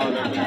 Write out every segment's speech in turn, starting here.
fíìmù.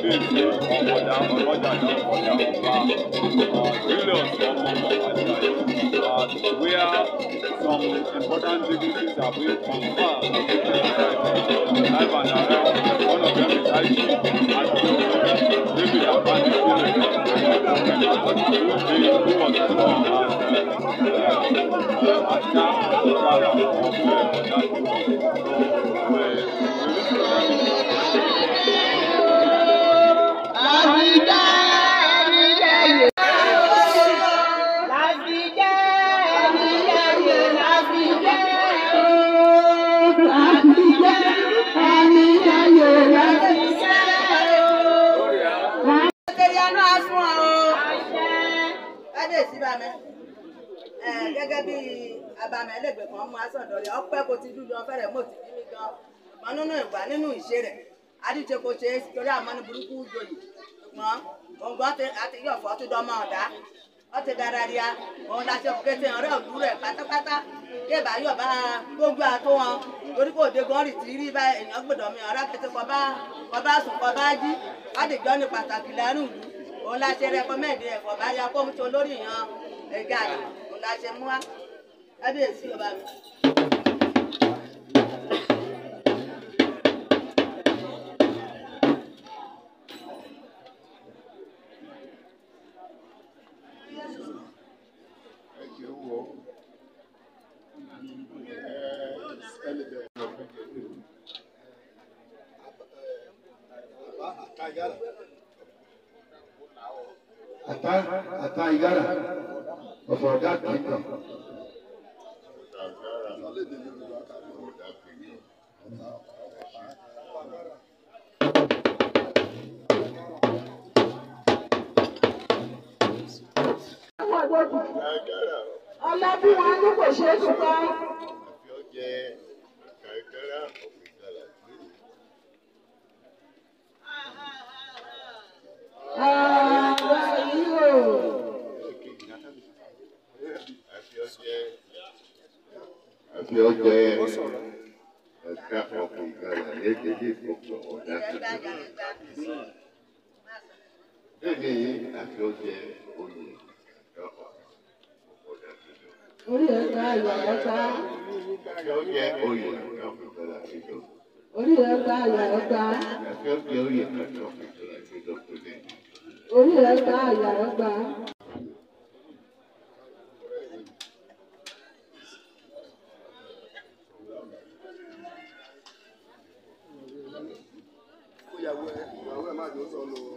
Uh, where some important dignitaries are being and one of them is Aishi Adio David Abani Philip who was known as Aja Ojara of uh, abàmì ẹlẹ́gbẹ̀ẹ́ kan mú asọ̀dọ̀ rẹ̀ ọpẹ́ kò ti dúdú ọfẹ́rẹ̀ mọ̀ ti bí mi gan. Ṣùgbọ́n nínú ìgbà nínú ìṣe rẹ̀, adíje kò ṣe é torí àmọ́ ní burúkú jòyè. Ṣùgbọ́n òǹgbọ́n àti yọ̀fọ́ tó dánmọ́ ọ̀dá. Wọ́n ti dára rí a. Òun la ṣe kété ọ̀rẹ́ òdú rẹ̀ pátápátá. Kébà yọ̀ bá gbójú àtó wọn. Torí kò dé gan rì tí rí bá èèyàn gbọ́dọ̀ mi ọ̀rá kété kọ bá kọ bá sùn kọ bá jí. Adìjọ́ ní pàtàkì lẹ́rù ìlú òun la ṣe rẹkọmẹ́ndì ẹ̀fọ́ bá yá kó mú tó lórí yan ẹ̀gá òun la ṣe mú wá kábíyèsí ọba mi. Ata, ọjọ́ oyè ẹ̀ka. Orí ẹ̀ ká. Àfi ọjọ́ oyè ẹ̀ka. Orí ẹ̀ ká. Àfi. Orí ká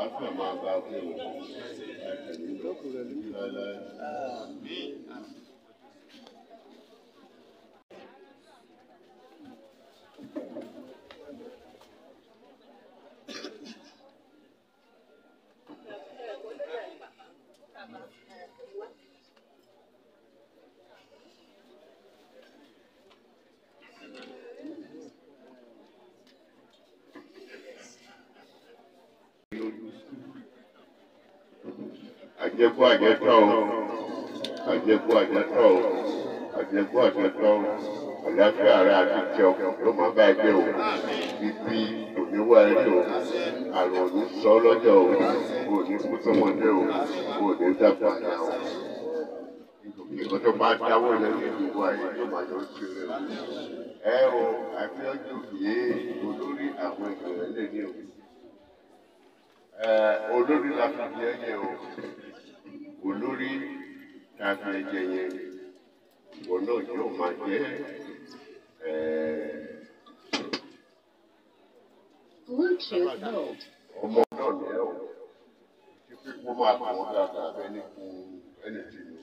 àáfà máa bá gbé wọn àtẹ̀lé lọ láéláé. àjẹkù àjẹtọ o àjẹkù àjẹtọ o. Àjẹkù àjẹtọ o. Àlàáfíà rẹ àti tẹ ọkọ ló máa bá ẹgbẹ o. Ibi òníwá ẹrí o. Àrùn òní sọ lọ́jọ́ o. Kò ní kú sọmọdé o. Kò ní dàgbà yà o. Ìgbà tó bá dáwọ́ lẹ́nu ìlú ayé tó máa yọ sí rẹ. O ẹ o àti ọjọ́ yìí olórí àwọn ènìyàn lè ní o. Olórí la fi di ẹyẹ o. Olórí tàbí ẹjẹ yẹn ìwọ náà yóò máa jẹ ẹ Bluetooth mode. ọmọ náà ní ẹ o kí pípọ́ máa bọ̀ wọ́n dáadáa bẹ́ẹ̀ ní kú ẹni tì mí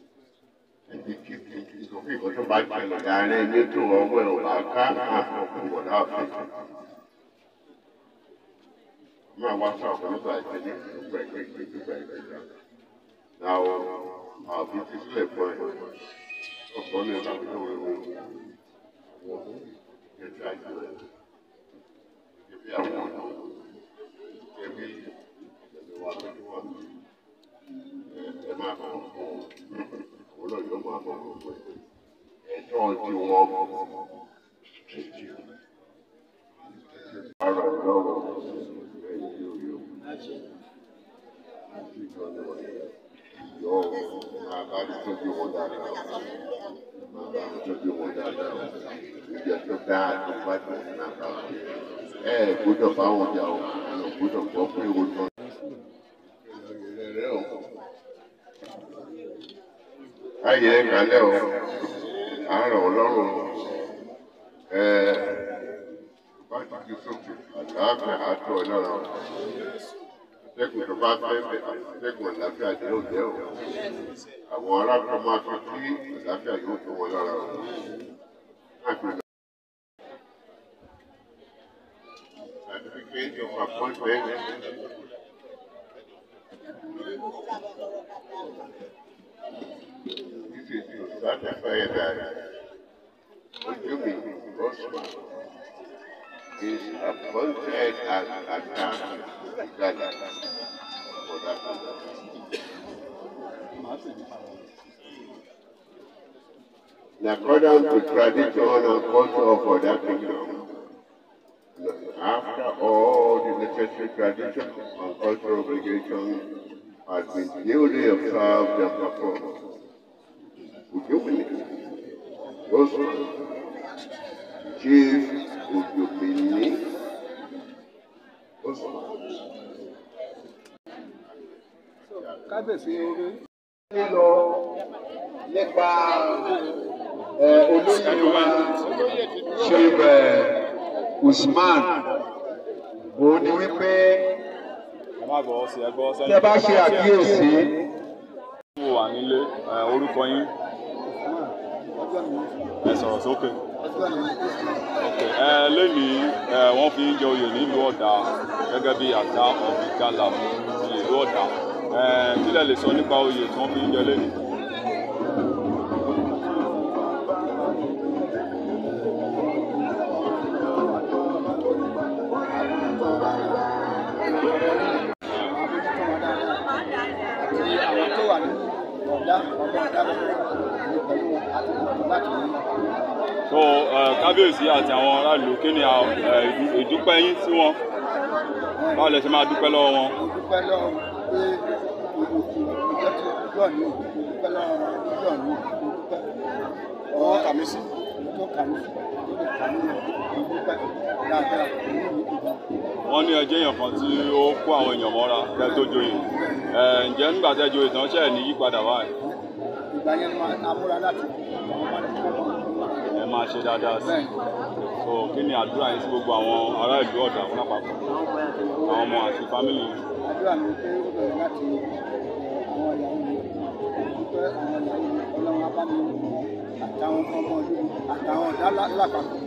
ẹbí kíkì ìsòfin ìkan tó bá jẹlẹ dáadáa ẹni tó ọwọ́ ẹ̀ bá ká àkókò wọ̀ náà fi máa wá sọ àwọn nígbà ìpínlẹ̀ nígbà ìpínlẹ̀ nígbà ìpínlẹ̀ náà àbí ti sílẹ̀ fún ẹ. Ọ̀pọ̀ ní ìlànà tó rẹ̀ wọ́n àjò rẹ̀. Ẹbí àwọn ọ̀nà. Ẹbí wa lójú wa ẹ máa bọ̀. Ọ náà yóò máa bọ̀ fún ẹ ẹjọ́ ti wọ́n. Ẹ̀jẹ̀ ara lọ́rọ̀ ẹ̀yìn yóò yóò àti ìjọba yọ máa bá tọ́jú wọn dáadáa máa bá tọ́jú wọn dáadáa ìjọ tó dáa tó bá tó náà bá wọn ẹ gbọ́dọ̀ bá wọn jà o ẹ gbọ́dọ̀ gbọ́ pé o tọ́ ayẹ kalẹ̀ o àárọ̀ ọlọ́run ẹ bá ti di sókè àlàáfíà àtọ̀ ọlọ́run atẹ́gùn tó bá fẹ́ bẹ̀ atẹ́gùn àlàáfíà jẹ́ òjẹ́ o àwọn arákùnrin máa fi kí àlàáfíà yóò tó wọn lára o. Certificate of appointment. This is to certify that Ojumi Osman is appointed Attorney Ghana for that. In accordance tradition and culture of other kingdom, after all the necessary traditions and cultural obligations had been duly observed and performed, Ujumini, Osman, Chief Ujumini, Osman. Kábíyèsí orí lílọ nípa ẹ, olóyè wa ẹ, usman. Òun ni wípé tí bá ṣe àkíyèsí. Mo wà nílé orúkọ yín? Ẹ sọ̀rọ̀ sókè. Ẹ lẹ́nìí ẹ wọ́n fi ń jẹ oyè nílùú ọ̀dà gẹ́gẹ́ bí àgbà ọ̀bìgalà ti ìlú ọ̀dà ẹ kílẹ̀ lè sọ nípa oyè tí wọ́n fi ń jẹ ní ọ̀dà ọ̀dà ọ̀dà pẹ̀lú àti ìlú láti ní. So ẹ kábíyèsí àti àwọn aráàlú kí ni ìdú- ìdúpẹ́ yín sí wọn báwo lẹ ṣe máa dúpẹ́ lọ́wọ́ wọn. dúpẹ́ lọ́wọ́ pé ìjọ ti ìjọ ní dúpẹ́ lọ́wọ́ ìjọ ní dúpẹ́. ọwọ́ kàmí sí tó kàmí tó lè kàmí dúpẹ́ dáadáa dùn gan. wọ́n ní ẹjẹ́ èèyàn kan tí ó kó àwọn èèyàn mọ́ra kẹ́ tó joyè ǹjẹ́ nígbà tẹ́ joyè tán ṣẹ̀ ní yípadà báyìí ìgbà yẹn máa amúra láti àwọn máa ṣe dáadáa sí. So kí ni àdúrà yín sí gbogbo àwọn ará ìlú ọ̀dà lápapọ̀ àwọn ọmọ àti fámìlì àdúrà mi pé ó bẹ̀rẹ̀ láti àwọn ìyàwó mi. Pé àwọn ìyàwó mi ọlọ́run á àtàwọn ọmọ ọdún àtàwọn lá- lápapọ̀.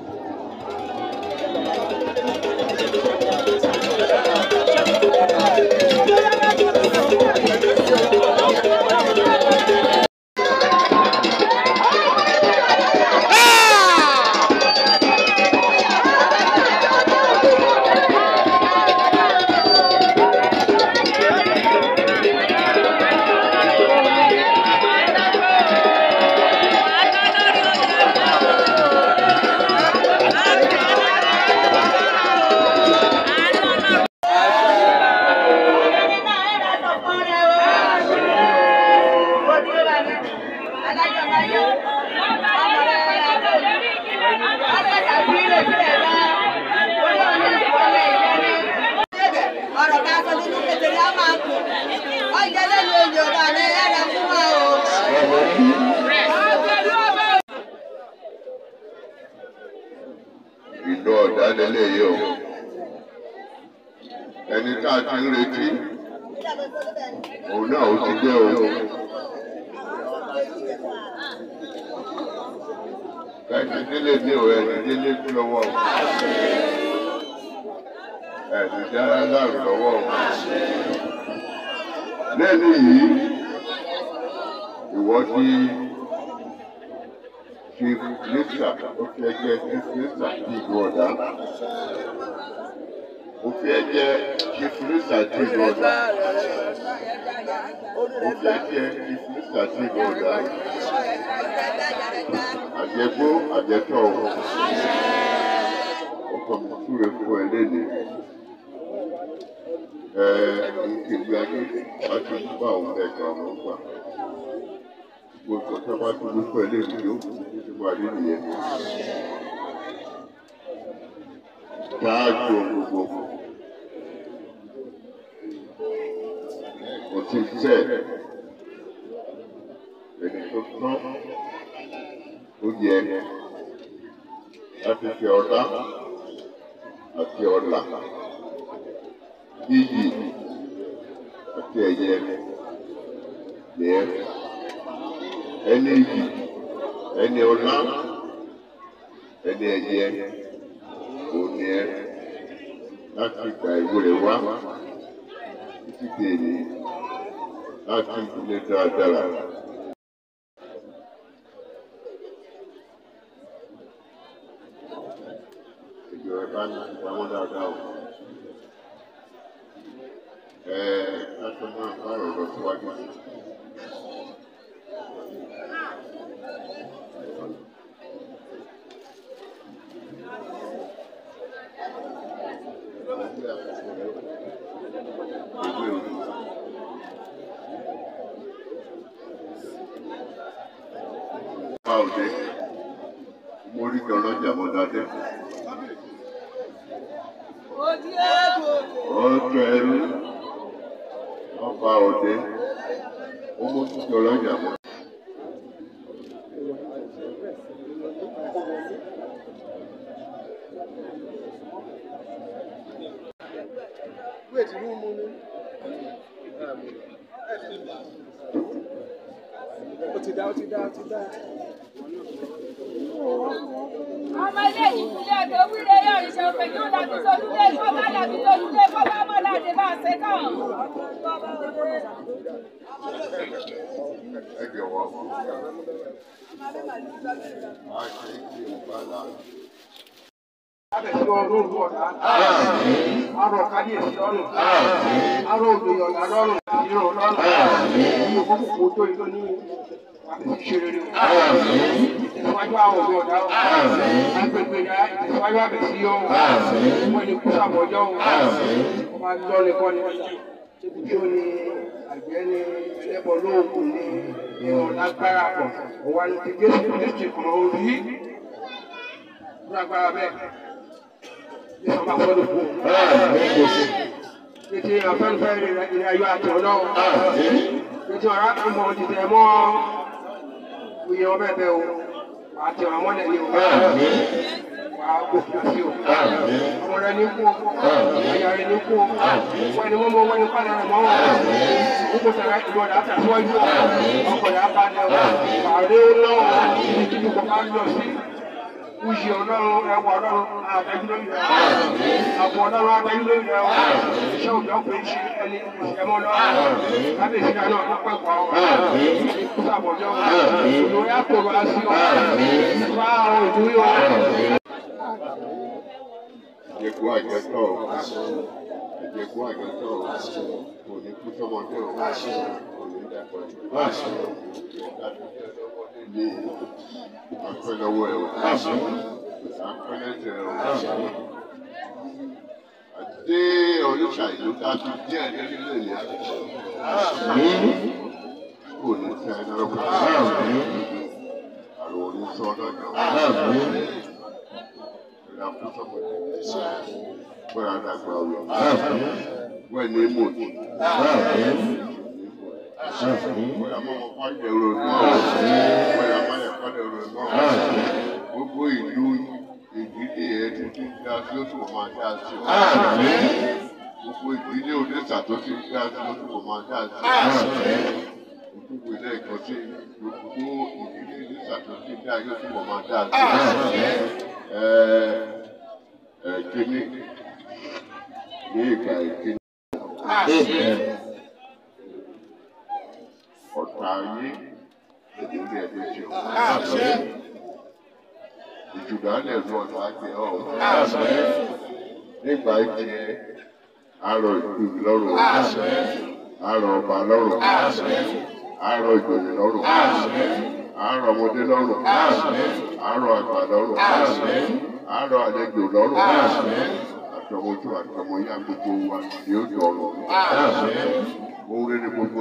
Ẹni délé ní o ẹni délé kú lọ́wọ́ o. Ẹni dára láàrú lọ́wọ́ o. Lẹ́nu yìí ìwọ ti chief minister ó fi ẹjẹ chief minister ti ìlú ọ̀dà ó fi ẹjẹ chief minister ti ìlú ọ̀dà ó fi ẹjẹ chief minister ti ìlú ọ̀dà àjẹgbó àjẹtọ̀ ọkọ̀ mi súre fún ẹ lẹ́nu ẹ ìkéde ayé wá ti bá òun ẹ̀ka ọ̀nà gbà gbogbo tó bá ti lú pẹ̀lú èmi yóò kú nínú yẹn. Dáàjò gbogbo. Kò ti tẹ̀. Ẹni tó tán ó yẹ láti fi ọ̀dá àti ọ̀là, iyì àti ẹ̀yẹ lẹ́ẹ̀ ẹni yìí ẹni ọlá ẹni ẹyẹ òní ẹ. Láti gba ìwé rẹ wá títí dèrè láti ìdílé dáradára. Bá ní ìpamọ́ dáadáa o. ẹ láti máa bá ọ̀rọ̀ lọ síwájú sí mo rí kan lọ́jà mọ́ dáadé. Ọjọ́ ẹrú, òde, ó mú títí ọlọ́jà mọ́. ó ti dá ó ti dá ó ti dá. ọmọ ilé ìpínlẹ̀ tó wílé yóò ṣe òfin kí ó dàbí sójúlé kó bá dàbí sójúlé kó bá mọ̀ láti bá a ṣe kàn. Ẹ jọ̀wọ́. Máa ṣe kí o bá la. Abẹ̀sí ọdún òru ọ̀dà. Arọ kábíyèsí lọ́rùn. Arọ òjòyè ọ̀dà lọ́rùn. Ìrọ̀ lọ́rùn. Ìyóò kókò kó tó ìlú ní àbẹ̀sí ṣe rere. Ìtẹ̀síwájú àwọn òbí ọ̀dà. Agbègbè ìdá ìtẹ̀síwájú àbẹ̀sí yọ. Wọ́n ní kúsà mọ́jọ́. Wọ́n máa lọ nìkan ni. Ṣébi kí o ní àgbẹ̀ ní ẹlẹ́bọ̀ lóògùn ní ìrọ̀ lágbára pọ̀. Òwa ni ti Jésù Kristi kan orí. Lágbára bẹ́ẹ̀ ìjọba fọdún fún un. Tètè afẹ́nifẹ́ ìrìn ayọ̀ àti ọlọ́run. Tètè ọ̀rá ìmọ̀ tètè mọ́ iye ọbẹ̀ bẹ́ o. àti àwọn ọmọlẹ̀ ní o. Sí ọmọ rẹ ní kú àyà rẹ ní kú wọ́n ni wọ́n mọ wọ́n ní padà rẹ̀ mọ́ o. gbogbo sara ìlọ́dà àtàwọ́jú o. ọkọ̀ yà bá dẹ̀ o. ààrẹ náà ibi kò bá lọ sí. Wúṣì ọlọ́run ẹwà ọlọ́run àtẹ́jú lórí rẹ̀. Àbọ̀ ọlọ́run àtẹ́jú lórí rẹ̀. Iṣẹ́ òjò pé ṣe ẹni ẹmọ lọ. Kábíyèsí náà náà tó pẹ́ pọ̀. Ìkúsàbọ̀jọ́. Olórí àpòrò àṣì ọ̀. Ìfá àwọn ìdúrí ọ̀. Ìjẹ̀kú àjẹtọ̀ o. Ìjẹ̀kú àjẹtọ̀ o. Kò ní kú sọ́mọdé o. Kò ní dàgbà jù. Ní àpẹlẹwọ ẹ̀ o. Àpẹlẹsẹ̀ ẹ̀ o. Àdé oníṣà ìlú dájú díẹ̀ nínú ilé àtẹ̀ṣe. Kò ní sẹ́ ẹ̀ lọ́kọ̀. Àrùn òní sọ lọ́jọ́. Náà. Gbogbo ìlú ìdílé ẹ̀ tuntun dá sí ó máa dá sí o. Gbogbo ìdílé oníṣà tó ti dá sí ó máa dá sí o. Gbogbo ilé ẹ̀kọ́ gbogbo ìdílé tó ti dá yóò tún máa dá sí o. Ẹ ẹ kíní ní ìgbà ìkíní. Ọ̀tá ayé ìdílé ẹ̀dẹ́ ṣe o. Ìjùdálẹ̀ ló ọ̀tá àgbẹ̀ ọ̀hún. Nígbà ìjẹ arọ ìlú lọ́rùn. Arọ ọba lọ́rùn. Arọ ìjòyè lọ́rùn. Arọ ọmọdé lọ́rùn. Arọ àgbà lọ́rùn. Arọ àlejò lọ́rùn. Àtọmọjú àtọmọyá gbogbo wa ni ó dọ̀rùn. Ohun rere gbogbo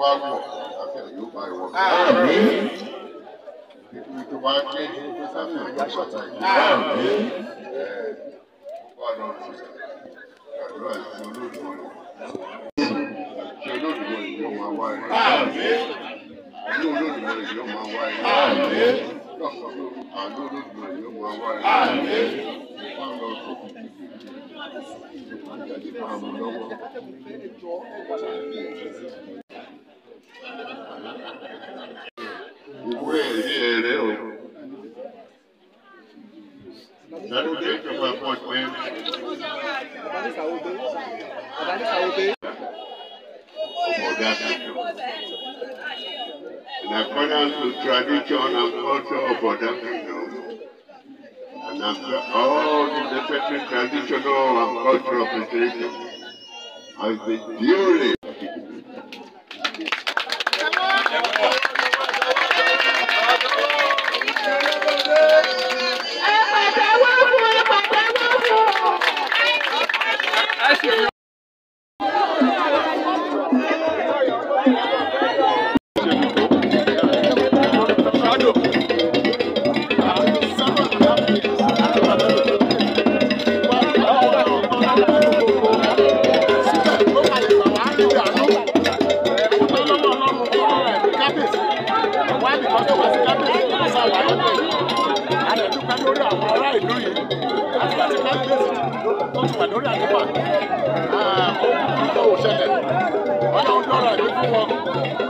bá wọ̀ àti àyè ó bá ìwọ. Ibi tó bá gbé àti àyè ó bá ìwọ. Àdúrà sí olódùmọ̀ rẹ̀. Ṣé olódùmọ̀ rẹ̀ yóò máa wá ẹ̀? Àánú olódùmọ̀ rẹ̀ yóò máa wá ẹ̀. Àánú. In accordance with tradition and culture of Oda Kingdom, and after all the necessary traditional and cultural preservation has been duly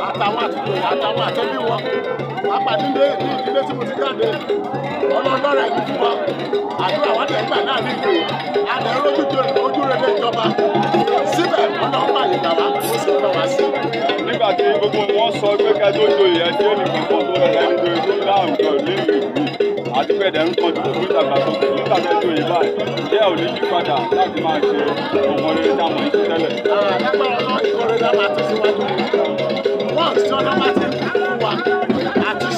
àtàwọn àtìkò àtàwọn àtẹ́bí wọn apàdílé ní ìdílé tí mo ti jáde ọlọ́dọ́rẹ̀ ní fún wọn àdúrà wọn tẹ̀ ń gbà náà nílùú àdé rójújò ojú rere ìjọba síbẹ̀ ọlọ́run máa yìí gbà wá ó sì fẹ́ wá sí. nígbà tí gbogbo wọn sọ pé tó joyè ẹ jẹ́ nìkan kan tó rẹ̀ joyè tó láwùjọ nílùú ìlú àti pẹ̀lẹ́ ń kan tó níta gbàgbọ́ níta fẹ́ joyè báyìí. Jẹ́ ò ní yí padà láti máa ṣe ọmọ rere táwọn ìṣe tẹ́lẹ̀. lágbára náà ìkórè náà máa wọ́n tí ọlọ́ba ti fún àti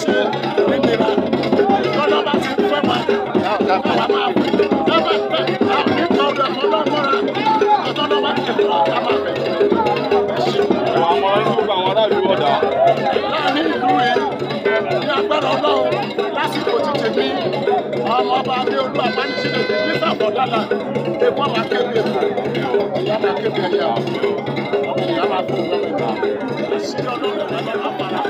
nígbèrà lọ́lọ́ba ti ọba adéolú abánisílẹ̀ ní sàbọ̀dálà èkó máa kéde èkó ìyá máa kéde ẹ̀yà. Ìyá máa fún ọmọ ìgbà àṣírí ọlọ́run ẹ̀rọ máa fara.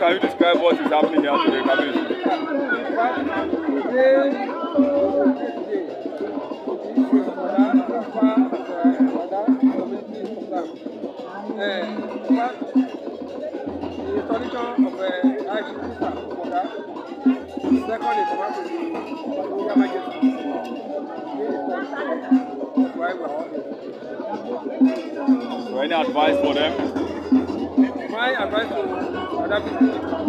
can you describe what is happening here today, Kabiyesi? So any advice for them? My advice to other people